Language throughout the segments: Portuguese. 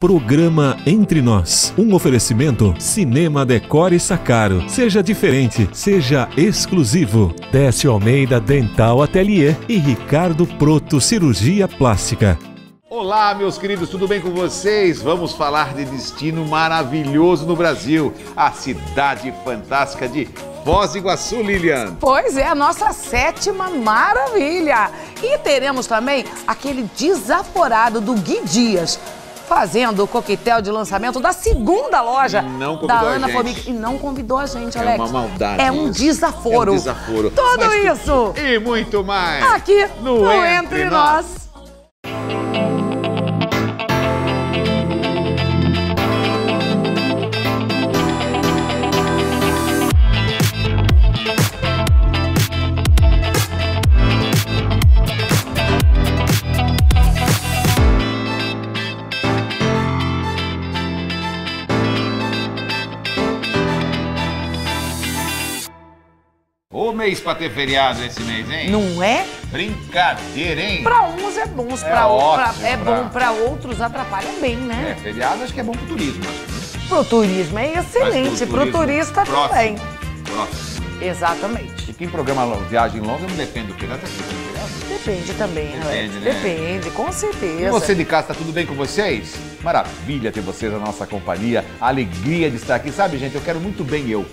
Programa Entre Nós. Um oferecimento Cinema Decore Sacaro. Seja diferente, seja exclusivo. Décio Almeida Dental Atelier e Ricardo Proto Cirurgia Plástica. Olá, meus queridos, tudo bem com vocês? Vamos falar de destino maravilhoso no Brasil, a cidade fantástica de Foz do Iguaçu, Lilian. Pois é, a nossa sétima maravilha. E teremos também aquele desaforado do Gui Dias fazendo o coquetel de lançamento da segunda loja não da Ana. Fobic. E não convidou a gente, É Alex. uma maldade É um isso. desaforo. É um desaforo. Tudo Mas isso E muito mais. aqui no, no, Entre, Nós. O mês pra ter feriado esse mês, hein? Não é? Brincadeira, hein? Pra uns é bom, É pra, ótimo, é pra- bom, pra outros atrapalha bem, É, né? feriado acho que é bom pro turismo. acho, né? Pro turismo é excelente, pro turismo turista próximo, também. Próximo. Exatamente. E quem programa viagem longa não depende do feriado, tá depende. Depende também, Depende, Alex. né? Depende, com certeza. E você de casa, tá tudo bem com vocês? Maravilha ter vocês na nossa companhia. Alegria de estar aqui. Sabe, gente, eu quero muito bem eu.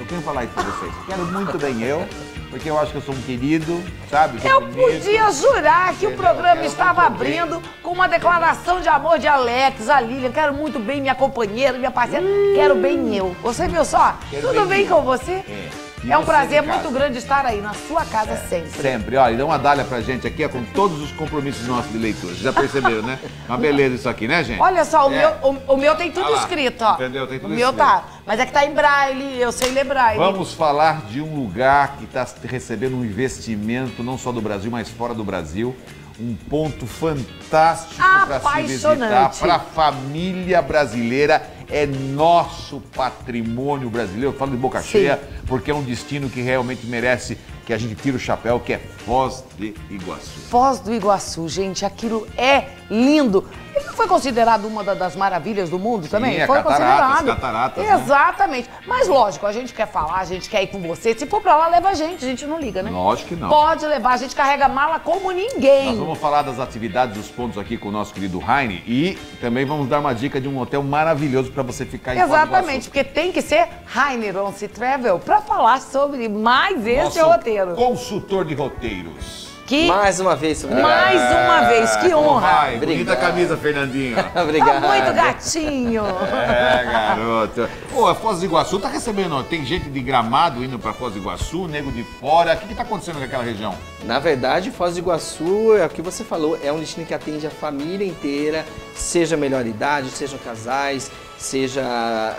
Eu quero falar isso pra vocês. Quero muito bem eu, porque eu acho que eu sou um querido, sabe? Sou Eu bonito. podia jurar que o programa estava abrindo com uma declaração de amor de Alex, a Lilian. Quero muito bem minha companheira, minha parceira. Quero bem eu. Você viu só? Quero Tudo bem bem com você? É. E É um você prazer muito grande estar aí na sua casa sempre. Sempre. Olha, e dá uma dália pra gente aqui, ó, com todos os compromissos nossos de leitura. Já perceberam, né? Uma beleza isso aqui, né, gente? Olha só, o, É. meu, o, o meu tem tudo lá, escrito, ó. entendeu? Tem tudo o meu escrito. tá. Mas é que tá em braille, eu sei ler braille. Vamos falar de um lugar que está recebendo um investimento, não só do Brasil, mas fora do Brasil. Um ponto fantástico para se visitar para a família brasileira. É nosso patrimônio brasileiro. Eu falo de boca Sim. cheia, porque é um destino que realmente merece que a gente tire o chapéu, que é Foz de Iguaçu. Foz do Iguaçu, gente, aquilo é lindo. Ele não foi considerado uma da- das maravilhas do mundo também? é foi cataratas, considerado. cataratas, né? Exatamente. Mas lógico, a gente quer falar, a gente quer ir com você. Se for pra lá, leva a gente, a gente não liga, né? Lógico que não. Pode levar, a gente carrega mala como ninguém. Nós vamos falar das atividades, dos pontos aqui com o nosso querido Heine e também vamos dar uma dica de um hotel maravilhoso para você ficar em. Exatamente, porque tem que ser Heine Ronce Travel pra falar sobre mais esse Nosso roteiro. Consultor de roteiros. Que Mais uma vez, obrigado. mais uma vez, que honra. vai? Bonita camisa, Fernandinho. Obrigado. Tá muito gatinho. É, garoto. Pô, a Foz do Iguaçu tá recebendo, tem gente de Gramado indo pra Foz do Iguaçu, nego de fora. O que que tá acontecendo naquela região? Na verdade, Foz do Iguaçu, é o que você falou, é um destino que atende a família inteira, seja melhor idade, sejam casais, seja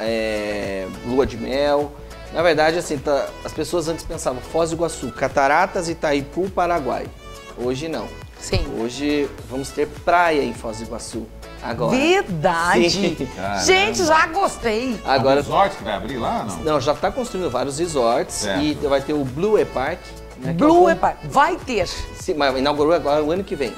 é, lua de mel. Na verdade, assim, tá- as pessoas antes pensavam Foz do Iguaçu, Cataratas, Itaipu, Paraguai. Hoje não. Sim. Hoje vamos ter praia em Foz do Iguaçu. Agora. Verdade. Gente, já gostei. Agora, Os resorts que vai abrir lá, não? não, já está construindo vários resorts Certo. e vai ter o Blue E Park. né, é o Blue é pa- vai ter. Sim, mas inaugurou agora o ano que vem.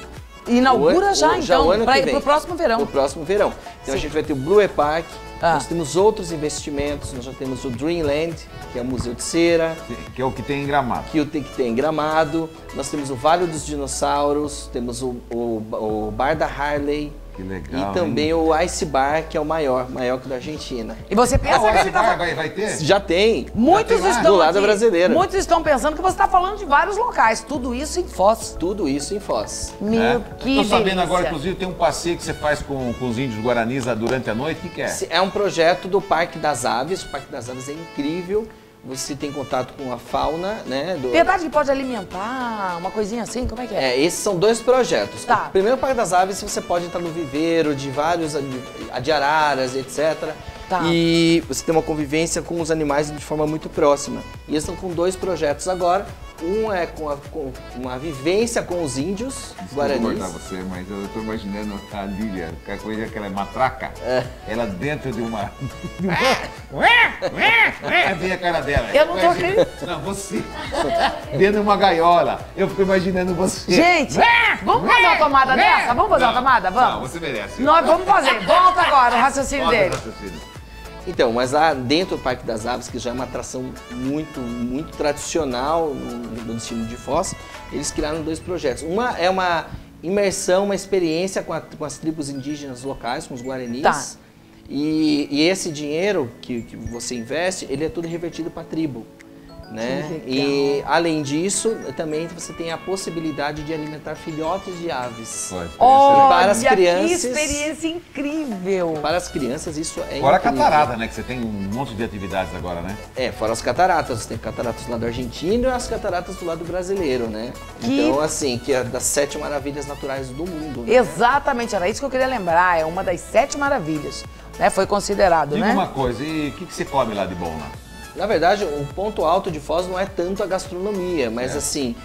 Inaugura O- já, o- então, o ano para que ir vem. pro próximo verão. Pro próximo verão. Então a Sim. gente vai ter o Blue E Park, Ah. nós temos outros investimentos, nós já temos o Dreamland, que é o Museu de Cera, Que é o que tem em Gramado. que o tem que ter em Gramado, nós temos o Vale dos Dinossauros, temos o, o, o Bar da Harley Que legal, e também o Ice Bar, que é o maior, maior que o da Argentina. E você Ah, pensa o que Ice ele tá Bar vai, vai ter? Já tem. Muitos Já tem estão Do lado aqui, brasileiro. Muitos estão pensando que você está falando de vários locais. Tudo isso em Foz. Tudo isso em Foz. Meu, É. que Tô sabendo agora, inclusive, tem um passeio que você faz com, com os índios guaranis durante a noite. O que, que é? É um projeto do Parque das Aves. O Parque das Aves é incrível. Você tem contato com a fauna, né? do- Verdade que pode alimentar, uma coisinha assim, como é que é? É, esses são dois projetos. Tá. O primeiro Parque das Aves você pode entrar no viveiro de vários de, de araras, etc. Tá. E você tem uma convivência com os animais de forma muito próxima. E eles estão com dois projetos agora. Um é com, a, com uma vivência com os índios Desculpa guaranis. cortar você, mas eu tô imaginando a Lília, com a coisa que ela é matraca, É. ela dentro de uma. de uma- É bem a cara dela. Eu não tô Imagina- Não, você. Dentro de uma gaiola. Eu fico imaginando você. Gente, vamos fazer uma tomada dessa? Vamos fazer uma Não, tomada? Não, Vamos. você merece. Nós vamos fazer. Volta agora o raciocínio o dele. raciocínio. Então, mas lá dentro do Parque das Aves, que já é uma atração muito, muito tradicional no, no destino de Foz, eles criaram dois projetos. Uma é uma imersão, uma experiência com, a- com as tribos indígenas locais, com os guaranis. Tá. E, e esse dinheiro que, que você investe, ele é tudo revertido para a tribo. Né? Que. E além disso, também você tem a possibilidade de alimentar filhotes de aves. Olha, Para as que crianças- experiência incrível. Para as crianças, isso é Fora a incrível. catarata, né? Que você tem um monte de atividades agora, né? É, fora as cataratas. Tem cataratas do lado argentino e as cataratas do lado brasileiro, né? Que- Então, assim, que é das sete maravilhas naturais do mundo. Né? Exatamente, era isso que eu queria lembrar. É uma das sete maravilhas. Né? Foi considerado, Diga né? uma coisa, e o que, que você come lá de bom lá? Na verdade, o ponto alto de Foz não é tanto a gastronomia, mas Certo. assim,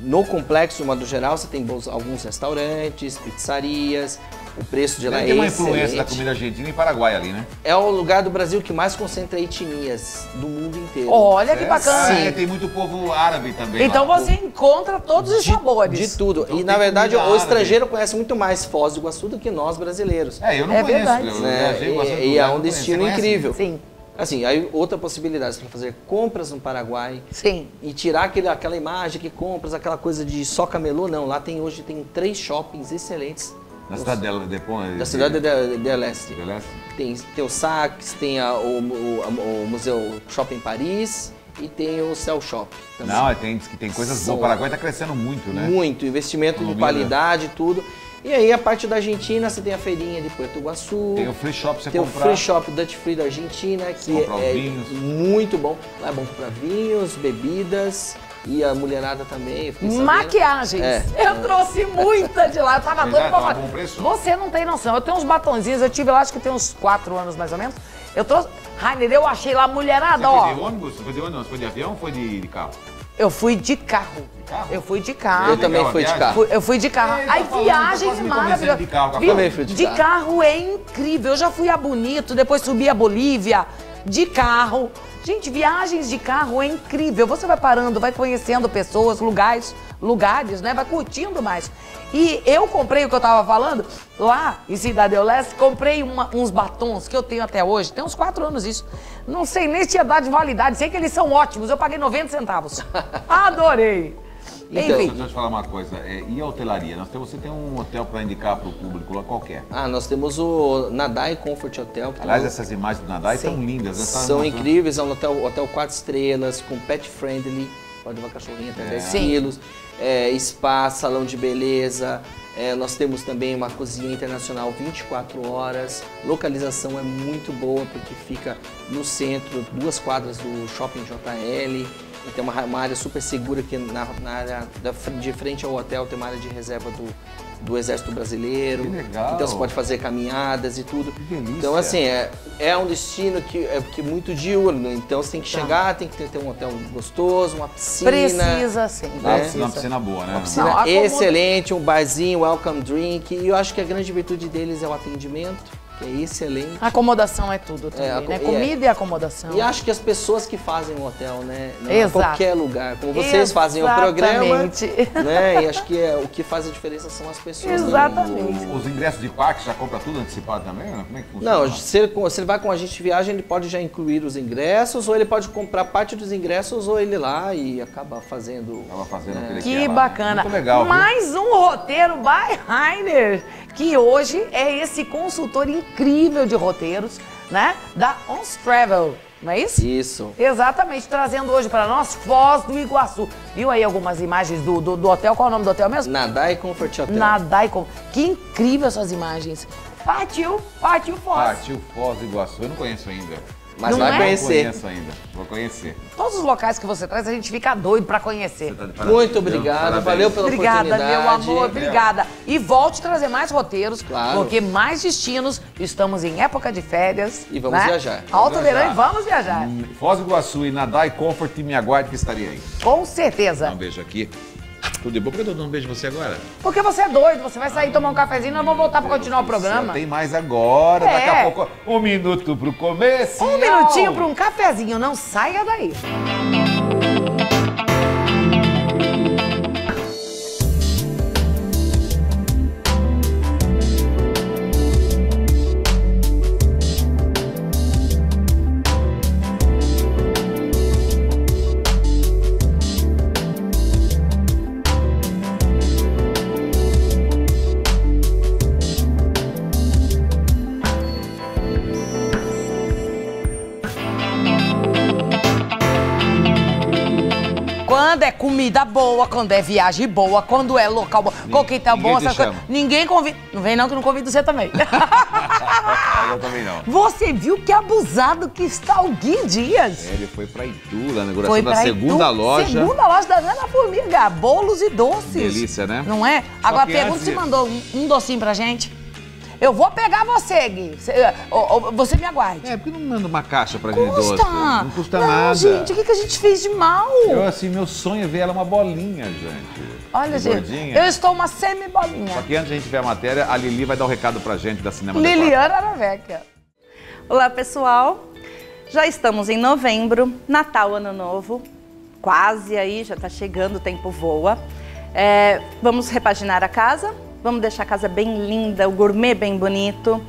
no complexo, modo geral, você tem bons- alguns restaurantes, pizzarias, o preço de lá Tem é uma influência da comida argentina e Paraguai ali, né? É o lugar do Brasil que mais concentra etnias do mundo inteiro. Olha que É, bacana. é, tem muito povo árabe também Então lá. você encontra todos os sabores. De tudo. Então e tem na verdade, o árabe. estrangeiro conhece muito mais Foz do Iguaçu do que nós brasileiros. É, eu não É conheço. verdade. Eu né? viajei bastante E, e é um destino incrível. Sim, Assim, aí outra possibilidade para fazer compras no Paraguai sim. e tirar aquele, aquela imagem que compras, aquela coisa de só camelô, não. Lá tem hoje tem três shoppings excelentes Na cidade dela, depois. da cidade de, de Leste. de Leste? Tem, tem o Saks, tem a- o, o- a- o Museu Shopping Paris e tem o Cell Shop. também. Não, tem, que tem coisas São- boas. O Paraguai tá crescendo muito, né? Muito, investimento de Economia, qualidade e tudo. E aí a parte da Argentina, você tem a feirinha de Puerto Iguaçu. Tem o free shop você Tem o comprar. Free Shop Dutch Free da Argentina, que é vinhos. muito bom. Lá é bom comprar vinhos, bebidas e a mulherada também. Maquiagens. É. Eu trouxe muita de lá. Eu tava doida já pra falar. bom preço? Você não tem noção. Eu tenho uns batonzinhos. Eu tive lá, acho que tem uns quatro anos mais ou menos. Eu trouxe. Rainer, eu achei lá mulherada, Você foi de ó. ônibus? Você foi de ônibus? Você foi de avião ou foi de, de carro? Eu fui de carro. carro? Eu fui de Eu carro. também legal a fui de viagem? carro. Fui- eu fui de carro. Tá Aí viagem tô quase me maravilhosa. de carro, Viu? Também fui de de carro. carro é incrível. Eu já fui a Bonito, depois subi a Bolívia de carro. Gente, viagens de carro é incrível. Você vai parando, vai conhecendo pessoas, lugares, lugares, né? Vai curtindo mais. E eu comprei o que eu tava falando lá em Cidade do Leste, comprei uma- uns batons que eu tenho até hoje. Tem uns quatro anos isso. Não sei nem se tinha data de validade, sei que eles são ótimos. Eu paguei 90 centavos. Adorei. Então, Enfim. Deixa eu te falar uma coisa. é, e a hotelaria? Nós temos, você tem um hotel para indicar para o público lá qualquer. Ah, nós temos o Nadai Comfort Hotel. que Aliás, essas imagens do Nadai Sim. são lindas. né? São mostrando- incríveis, é um hotel, hotel 4 estrelas, com pet friendly, pode levar cachorrinho até 10 Sim. quilos, é, spa, salão de beleza, é, nós temos também uma cozinha internacional 24 horas, localização é muito boa porque fica no centro, duas quadras do Shopping JL, e tem uma, uma área super segura que na, na área da, de frente ao hotel tem uma área de reserva do, do Exército Brasileiro. Que legal. Então você pode fazer caminhadas e tudo. delícia. Então assim, é, é um destino que é que é muito diurno, então você tem que Tá. chegar, tem que ter, ter um hotel gostoso, uma piscina. Precisa sim. Dá uma Precisa. piscina boa, né? Uma piscina Não, excelente, um barzinho, welcome drink. E eu acho que a grande virtude deles é o atendimento, que é excelente. Acomodação é tudo também, a- né? e é- Comida e acomodação. E acho que as pessoas que fazem o hotel, né? Não é Exato. qualquer lugar. Como vocês fazem o programa, Exatamente. né? E acho que é, o que faz a diferença são as pessoas. né? Exatamente. Os ingressos de parque já compra tudo antecipado também? né? Como é que funciona? Não, se ele, se ele vai com a gente de viagem, ele pode já incluir os ingressos, ou ele pode comprar parte dos ingressos, ou ele ir lá e acaba fazendo. Tava fazendo É. aquele Que lá, né? bacana. Muito legal, viu? Mais um roteiro by Rainer, que hoje é esse consultor incrível de roteiros, né? Da Ons Travel, não é isso? Isso. Exatamente, trazendo hoje para nós Foz do Iguaçu. Viu aí algumas imagens do, do, do hotel? Qual é o nome do hotel mesmo? Nadar e Comfort Hotel. Nadaicon. Que incrível essas imagens. Partiu, partiu Foz. Partiu Foz do Iguaçu. Eu não conheço ainda. Mas Não vai é? Não conhecer. conheço ainda. Vou conhecer. Todos os locais que você traz, a gente fica doido pra conhecer. Tá Muito obrigado, Parabéns. valeu pela Obrigada, oportunidade. meu amor, obrigada. E volte a trazer mais roteiros, Claro. porque mais destinos, estamos em época de férias. E vamos né? viajar. Alto verão e vamos viajar. Hum, Foz do Iguaçu e Nadai Comfort me aguarde que estarei aí. Com certeza. um beijo aqui. Tudo de bom? Por que eu tô dando um beijo em você agora? Porque você é doido, você vai sair tomar um cafezinho e nós vamos voltar pra continuar o programa. Tem mais agora, É. daqui a pouco. Um minuto pro começo. Um minutinho pra um cafezinho, não saia daí. Quando é comida boa, quando é viagem boa, quando é local bom, coquetel ninguém bom, essas coisas. Ninguém convida. Não vem não, que não convido você também. Eu também não. Você viu que abusado que está o Gui Dias? É, Ele foi pra Itu, na inauguração Foi da segunda Itu, loja. Segunda loja da Ana Formiga, bolos e doces. Delícia, né? Não é? Agora que pergunta antes se mandou um, um docinho pra gente. Eu vou pegar você, Gui. Você, eh, você me aguarde. É, por que não manda uma caixa pra gente Custa! doce? Não custa Não, nada. gente, o que, que a gente fez de mal? Eu, assim, meu sonho é ver ela uma bolinha, gente. Olha, gente, Gordinha. eu estou uma semi-bolinha. Só que antes de a gente ver a matéria, a Lili vai dar um recado pra gente da Cinema. Liliana Araveca. Olá, pessoal. Já estamos em novembro, Natal, Ano Novo. Quase aí, já está chegando, o tempo voa. É, vamos repaginar a casa, vamos deixar a casa bem linda, o gourmet bem bonito,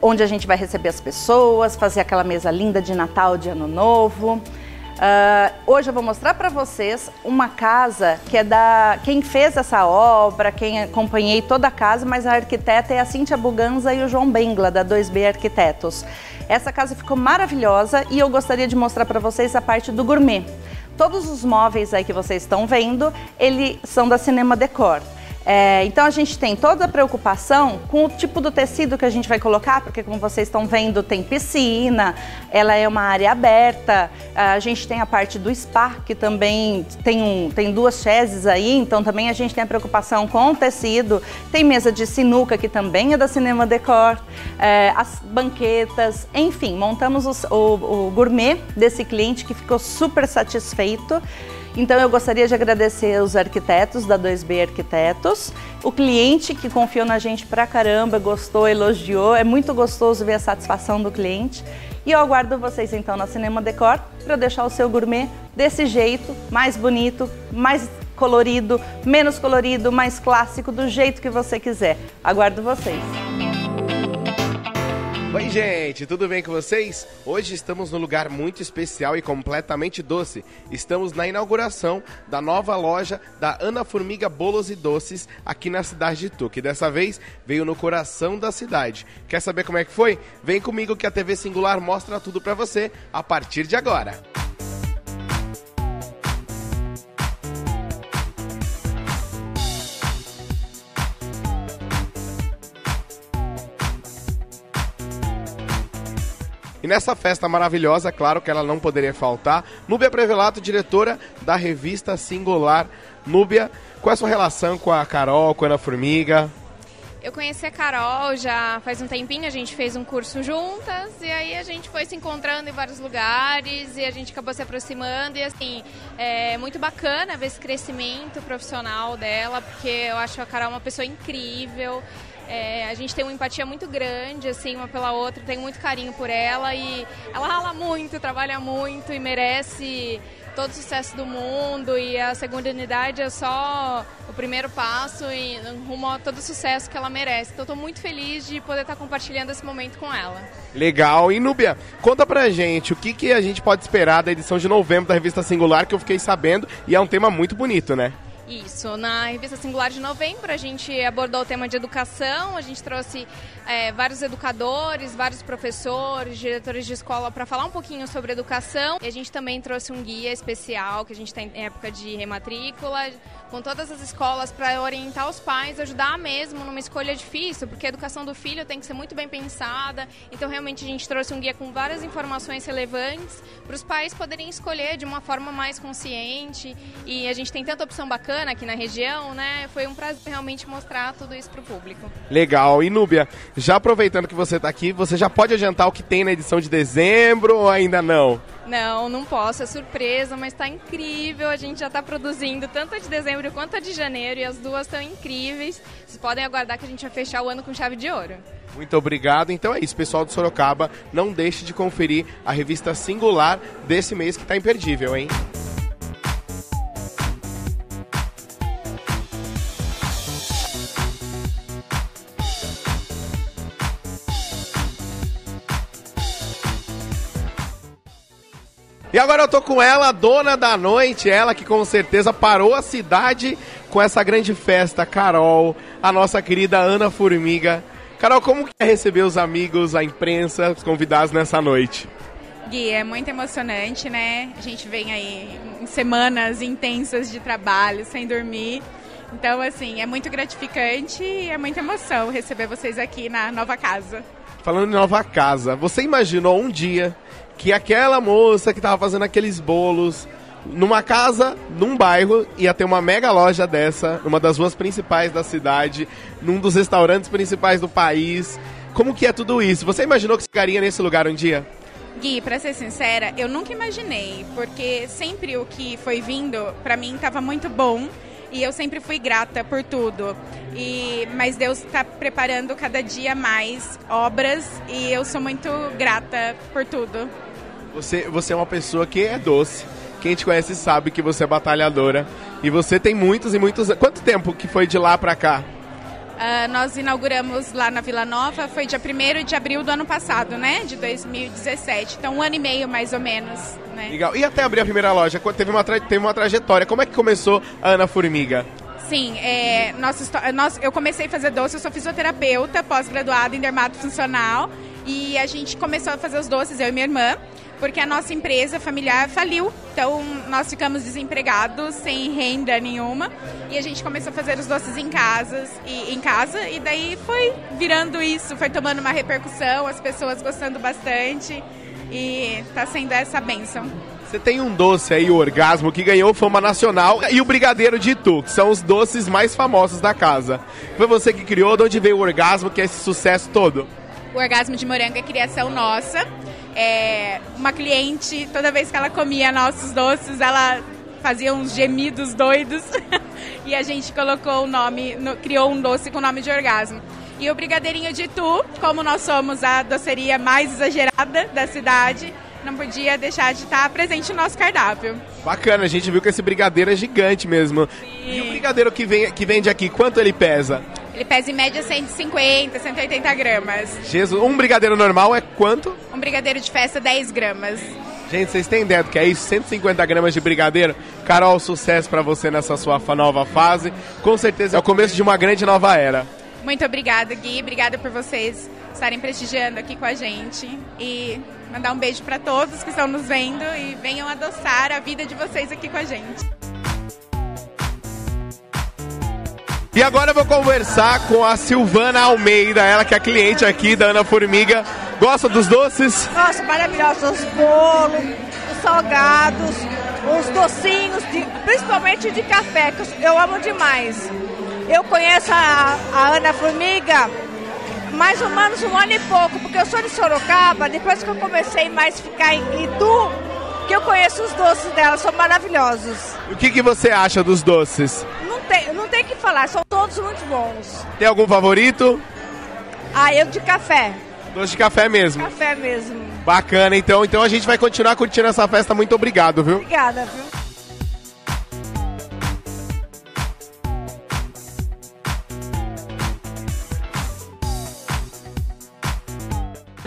onde a gente vai receber as pessoas, fazer aquela mesa linda de Natal, de Ano Novo. Ah, hoje eu vou mostrar para vocês uma casa que é da quem fez essa obra, quem acompanhei toda a casa, mas a arquiteta é a Cíntia Buganza e o João Bengla da 2B Arquitetos. Essa casa ficou maravilhosa e eu gostaria de mostrar para vocês a parte do gourmet. Todos os móveis aí que vocês estão vendo, eles são da Cinema Decor. É, então a gente tem toda a preocupação com o tipo do tecido que a gente vai colocar, porque como vocês estão vendo, tem piscina, ela é uma área aberta, a gente tem a parte do spa, que também tem, um, tem duas chases aí, então também a gente tem a preocupação com o tecido, tem mesa de sinuca, que também é da Cinema Decor, é, as banquetas, enfim, montamos os- o, o gourmet desse cliente que ficou super satisfeito. Então eu gostaria de agradecer os arquitetos da 2B Arquitetos, o cliente que confiou na gente pra caramba, gostou, elogiou, é muito gostoso ver a satisfação do cliente. E eu aguardo vocês então na Cinema Decor para deixar o seu gourmet desse jeito, mais bonito, mais colorido, menos colorido, mais clássico, do jeito que você quiser. Aguardo vocês. Oi, gente, tudo bem com vocês? Hoje estamos num lugar muito especial e completamente doce. Estamos na inauguração da nova loja da Ana Formiga Bolos e Doces aqui na cidade de Itu, que dessa vez veio no coração da cidade. Quer saber como é que foi? Vem comigo que a TV Singular mostra tudo pra você a partir de agora. E nessa festa maravilhosa, claro que ela não poderia faltar, Núbia Prevelato, diretora da revista Singular. Núbia, qual é a sua relação com a Carol, com a Ana Formiga? Eu conheci a Carol já faz um tempinho, a gente fez um curso juntas e aí a gente foi se encontrando em vários lugares e a gente acabou se aproximando e assim, é muito bacana ver esse crescimento profissional dela, porque eu acho a Carol uma pessoa incrível. É, a gente tem uma empatia muito grande, assim, uma pela outra, tem muito carinho por ela e ela rala muito, trabalha muito e merece todo o sucesso do mundo e a segunda unidade é só o primeiro passo e rumo a todo o sucesso que ela merece. Então estou muito feliz de poder estar compartilhando esse momento com ela. Legal. E Núbia, conta pra gente o que, que a gente pode esperar da edição de novembro da revista Singular, que eu fiquei sabendo, e é um tema muito bonito, né? Isso, na revista Singular de novembro a gente abordou o tema de educação, a gente trouxe é, vários educadores, vários professores, diretores de escola para falar um pouquinho sobre educação. E a gente também trouxe um guia especial que a gente tem em época de rematrícula, com todas as escolas para orientar os pais, ajudar mesmo numa escolha difícil, porque a educação do filho tem que ser muito bem pensada. Então, realmente, a gente trouxe um guia com várias informações relevantes para os pais poderem escolher de uma forma mais consciente. E a gente tem tanta opção bacana aqui na região, né? Foi um prazer realmente mostrar tudo isso para o público. Legal. E Núbia, já aproveitando que você está aqui, você já pode adiantar o que tem na edição de dezembro ou ainda não? Não, não posso, é surpresa, mas está incrível. A gente já está produzindo tanto a de dezembro quanto a de janeiro e as duas estão incríveis. Vocês podem aguardar que a gente vai fechar o ano com chave de ouro. Muito obrigado. Então é isso, pessoal do Sorocaba. Não deixe de conferir a revista singular desse mês que está imperdível, hein? E agora eu tô com ela, dona da noite, ela que com certeza parou a cidade com essa grande festa, Carol, a nossa querida Ana Formiga. Carol, como que é receber os amigos, a imprensa, os convidados nessa noite? Gui, é muito emocionante, né? A gente vem aí em semanas intensas de trabalho, sem dormir. Então, assim, é muito gratificante e é muita emoção receber vocês aqui na nova casa. Falando em nova casa, você imaginou um dia que aquela moça que estava fazendo aqueles bolos numa casa, num bairro, ia ter uma mega loja dessa, numa das ruas principais da cidade, num dos restaurantes principais do país. Como que é tudo isso? Você imaginou que chegaria nesse lugar um dia? Gui, pra ser sincera, eu nunca imaginei, porque sempre o que foi vindo, pra mim, estava muito bom e eu sempre fui grata por tudo. E, mas Deus está preparando cada dia mais obras e eu sou muito grata por tudo. Você, você é uma pessoa que é doce. Quem te conhece sabe que você é batalhadora. E você tem muitos e muitos. Quanto tempo que foi de lá pra cá? Uh, nós inauguramos lá na Vila Nova, foi dia 1 de abril do ano passado, né? De 2017. Então, um ano e meio mais ou menos. Né? Legal. E até abrir a primeira loja, teve uma, teve uma trajetória. Como é que começou a Ana Formiga? Sim, é, nossa, nós, eu comecei a fazer doce, eu sou fisioterapeuta, pós-graduada em dermato funcional. E a gente começou a fazer os doces, eu e minha irmã porque a nossa empresa familiar faliu. Então nós ficamos desempregados, sem renda nenhuma, e a gente começou a fazer os doces em casas e em casa e daí foi virando isso, foi tomando uma repercussão, as pessoas gostando bastante e está sendo essa benção. Você tem um doce aí, o Orgasmo, que ganhou fama nacional, e o Brigadeiro de Itu, que são os doces mais famosos da casa. Foi você que criou, de onde veio o Orgasmo, que é esse sucesso todo? O Orgasmo de Morango é criação nossa é, uma cliente, toda vez que ela comia nossos doces, ela fazia uns gemidos doidos e a gente colocou o nome, no, criou um doce com o nome de orgasmo. E o Brigadeirinho de Tu, como nós somos a doceria mais exagerada da cidade, não podia deixar de estar presente no nosso cardápio. Bacana, a gente viu que esse brigadeiro é gigante mesmo. Sim. E o brigadeiro que, vem, que vende aqui, quanto ele pesa? Ele pesa em média 150, 180 gramas. Jesus, um brigadeiro normal é quanto? Um brigadeiro de festa, 10 gramas. Gente, vocês têm ideia do que é isso? 150 gramas de brigadeiro? Carol, sucesso para você nessa sua nova fase. Com certeza é o começo de uma grande nova era. Muito obrigada, Gui. Obrigada por vocês estarem prestigiando aqui com a gente. E mandar um beijo para todos que estão nos vendo e venham adoçar a vida de vocês aqui com a gente. E agora eu vou conversar com a Silvana Almeida, ela que é cliente aqui da Ana Formiga. Gosta dos doces? Nossa, maravilhosos. Os bolos, os salgados, os docinhos, de, principalmente de café, que eu amo demais. Eu conheço a, a Ana Formiga mais ou menos um ano e pouco, porque eu sou de Sorocaba, depois que eu comecei mais a ficar em Itu, que eu conheço os doces dela, são maravilhosos. O que, que você acha dos doces? Não tem que falar, são todos muito bons. Tem algum favorito? Ah, eu de café. Doce de café mesmo? Café mesmo. Bacana, então. Então a gente vai continuar curtindo essa festa. Muito obrigado, viu? Obrigada, viu?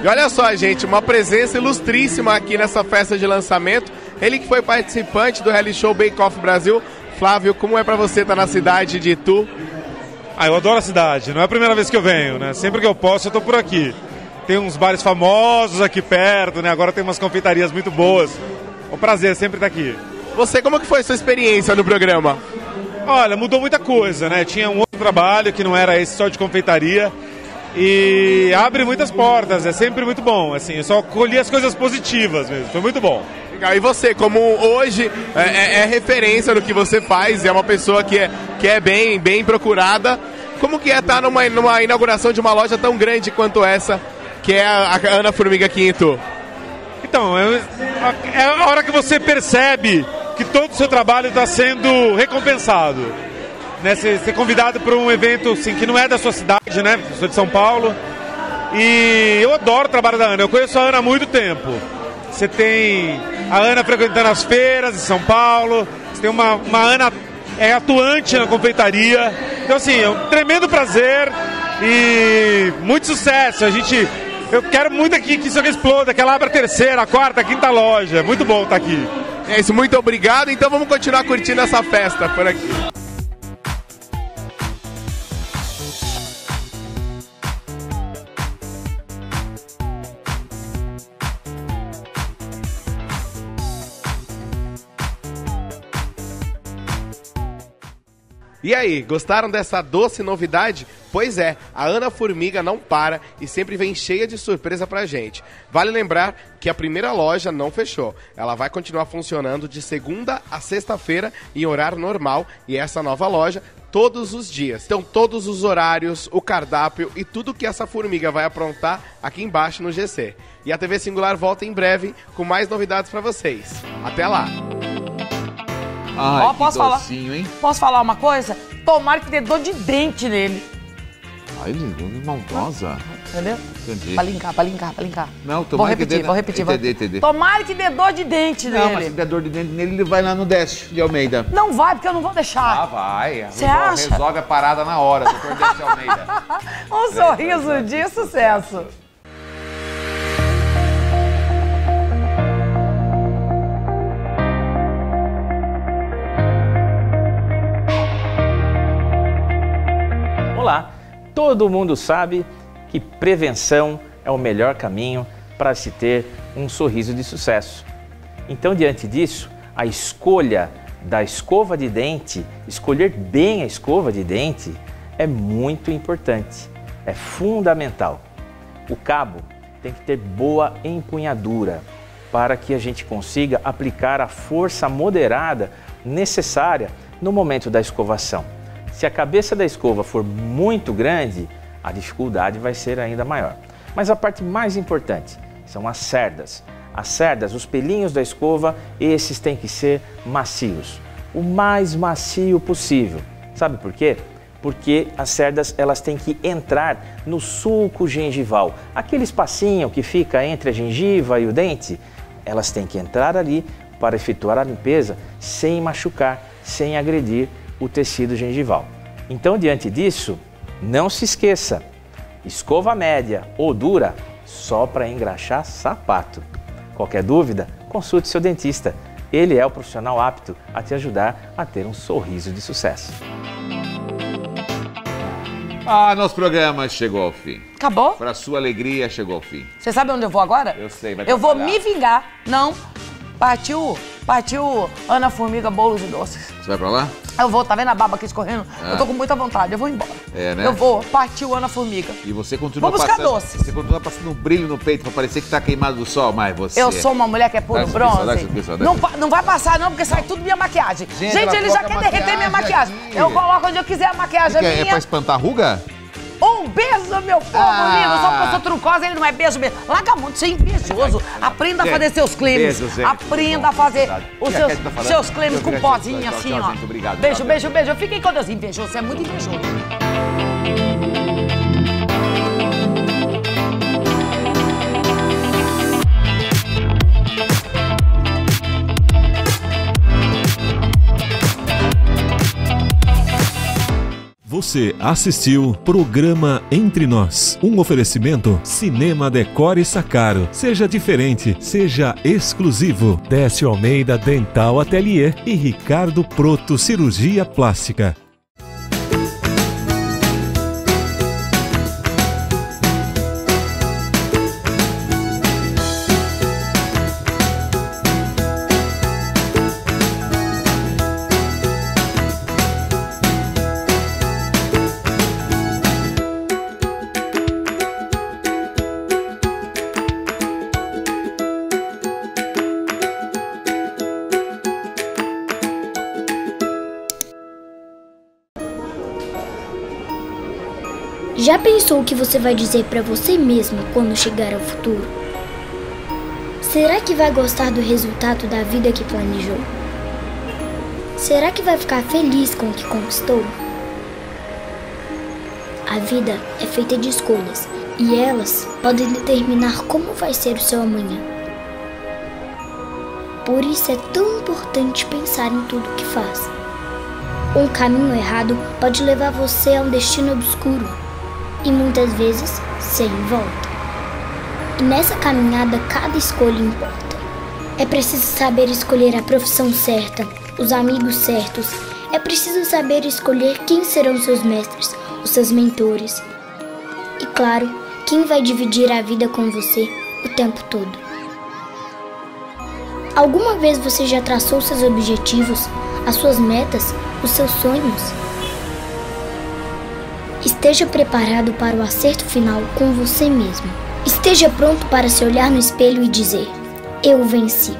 E olha só, gente, uma presença ilustríssima aqui nessa festa de lançamento. Ele que foi participante do Rally Show Bake Off Brasil Flávio, como é pra você estar na cidade de Itu? Ah, eu adoro a cidade. Não é a primeira vez que eu venho, né? Sempre que eu posso, eu tô por aqui. Tem uns bares famosos aqui perto, né? Agora tem umas confeitarias muito boas. É um prazer sempre estar aqui. Você, como que foi a sua experiência no programa? Olha, mudou muita coisa, né? Tinha um outro trabalho que não era esse só de confeitaria. E abre muitas portas, é sempre muito bom. Assim, eu só colhi as coisas positivas mesmo. Foi muito bom. Legal. E você, como hoje é, é- é referência no que você faz, é uma pessoa que é, que é bem, bem procurada, como que é estar numa, numa inauguração de uma loja tão grande quanto essa, que é a, a Ana Formiga Itu? Então, é, é a hora que você percebe que todo o seu trabalho está sendo recompensado. Né? Ser, ser convidado para um evento assim, que não é da sua cidade, né? Sou de São Paulo. E eu adoro o trabalho da Ana. Eu conheço a Ana há muito tempo. Você tem a Ana frequentando as feiras em São Paulo. Você tem uma, uma Ana é, atuante na confeitaria. Então, assim, é um tremendo prazer e muito sucesso. A gente. Eu quero muito aqui que isso aqui exploda, que ela abra a terceira, a quarta, a quinta loja. Muito bom estar aqui. É isso, muito obrigado. Então vamos continuar curtindo essa festa por aqui. E aí, gostaram dessa doce novidade? Pois é, a Ana Formiga não para e sempre vem cheia de surpresa pra gente. Vale lembrar que a primeira loja não fechou. Ela vai continuar funcionando de segunda a sexta-feira em horário normal e essa nova loja todos os dias. Então, todos os horários, o cardápio e tudo que essa formiga vai aprontar aqui embaixo no GC. E a TV Singular volta em breve com mais novidades pra vocês. Até lá! Ai, Ó, que posso falar? docinho, hein? Posso falar uma coisa? Tomara que dê dor de dente nele. Ai, que maldosa. Entendeu? Entendi. Pra linkar, pra linkar, pra linkar. Não, Vou tomara que repetir, dê- vou repetir. vou Entendi. Tomara que dê dor de dente Não, mas se nele. der dor de dente nele, ele vai lá no Décio de Almeida. Não vai, porque eu não vou deixar. Ah, vai. Você acha? Resolve a parada na hora, doutor Décio Almeida. Um sorriso de sucesso. Todo mundo sabe que prevenção é o melhor caminho para se ter um sorriso de sucesso. Então, diante disso, a escolha da escova de dente, escolher bem a escova de dente, é muito importante, é fundamental. O cabo tem que ter boa empunhadura para que a gente consiga aplicar a força moderada necessária no momento da escovação. Se a cabeça da escova for muito grande, a dificuldade vai ser ainda maior. Mas a parte mais importante são as cerdas. As cerdas, os pelinhos da escova, esses têm que ser macios, o mais macio possível. Sabe por quê? Porque as cerdas elas têm que entrar no sulco gengival, aquele espacinho que fica entre a gengiva e o dente, elas têm que entrar ali para efetuar a limpeza sem machucar, sem agredir o tecido gengival. Então, diante disso, não se esqueça: escova média ou dura só para engraxar sapato. Qualquer dúvida, consulte seu dentista. Ele é o profissional apto a te ajudar a ter um sorriso de sucesso. Ah, nosso programa chegou ao fim. Acabou? Para sua alegria, chegou ao fim. Você sabe onde eu vou agora? Eu sei, vai Eu vou me vingar. Não. Partiu, partiu Ana Formiga Bolos e Doces. Você vai pra lá? Eu vou, tá vendo a baba aqui escorrendo? Ah. Eu tô com muita vontade, eu vou embora. É, né? Eu vou, partiu Ana Formiga. E você continua Vou buscar passando, doces. Você continua passando um brilho no peito pra parecer que tá queimado do sol, mas você... Eu sou uma mulher que é puro dá bronze. dá Não, licença. pa- não vai passar não, porque sai tudo minha maquiagem. Gente, Gente, ele já quer derreter minha maquiagem aqui. Eu coloco onde eu quiser a maquiagem Que é é, é minha. pra espantar ruga? Um beijo, meu povo Ah. lindo. Só porque eu sou trucosa, ele não é beijo mesmo. Larga muito, você é invejoso. Aprenda a Gente, fazer seus cremes. beijo. Aprenda a fazer os seus, tá seus com pozinho assim, ó. Obrigado. Beijo, beijo, beijo. Fiquem com Deus invejoso. Você é muito invejoso. Você assistiu programa Entre Nós, um oferecimento Cinema Decore Sacaro. Seja diferente, seja exclusivo. Décio Almeida Dental Atelier e Ricardo Proto Cirurgia Plástica. Pensou o que você vai dizer para você mesmo quando chegar ao futuro? Será que vai gostar do resultado da vida que planejou? Será que vai ficar feliz com o que conquistou? A vida é feita de escolhas e elas podem determinar como vai ser o seu amanhã. Por isso é tão importante pensar em tudo que faz. Um caminho errado pode levar você a um destino obscuro e muitas vezes sem volta. E nessa caminhada, cada escolha importa. É preciso saber escolher a profissão certa, os amigos certos. É preciso saber escolher quem serão seus mestres, os seus mentores. E claro, quem vai dividir a vida com você o tempo todo. Alguma vez você já traçou seus objetivos, as suas metas, os seus sonhos? Esteja preparado para o acerto final com você mesmo. Esteja pronto para se olhar no espelho e dizer: Eu venci.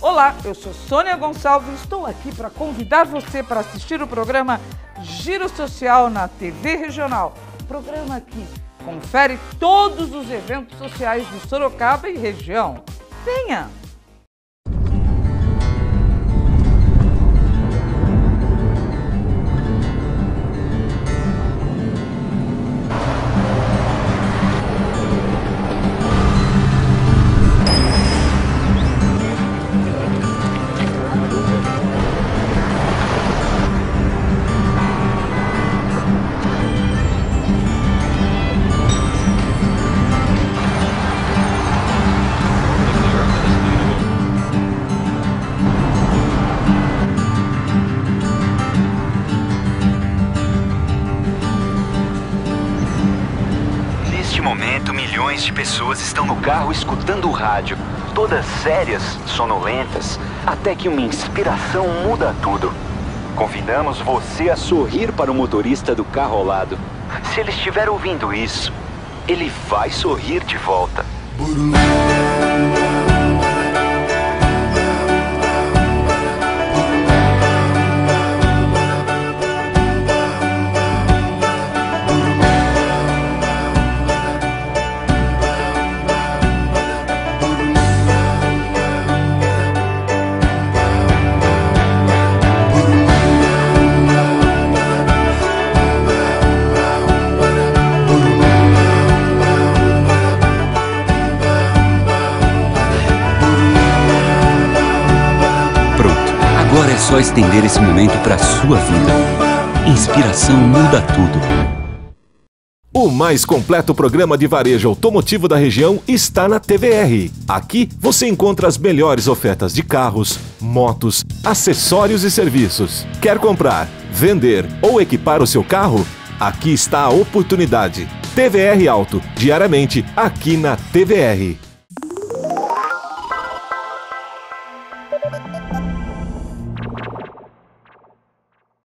Olá, eu sou Sônia Gonçalves e estou aqui para convidar você para assistir o programa Giro Social na TV Regional. Programa que confere todos os eventos sociais de Sorocaba e região. Venha! Pessoas estão no carro escutando o rádio, todas sérias, sonolentas, até que uma inspiração muda tudo. Convidamos você a sorrir para o motorista do carro ao lado. Se ele estiver ouvindo isso, ele vai sorrir de volta. Pronto, só estender esse momento para sua vida. Inspiração muda tudo. O mais completo programa de varejo automotivo da região está na TVR. Aqui você encontra as melhores ofertas de carros, motos, acessórios e serviços. Quer comprar, vender ou equipar o seu carro? Aqui está a oportunidade. TVR Auto, diariamente aqui na TVR.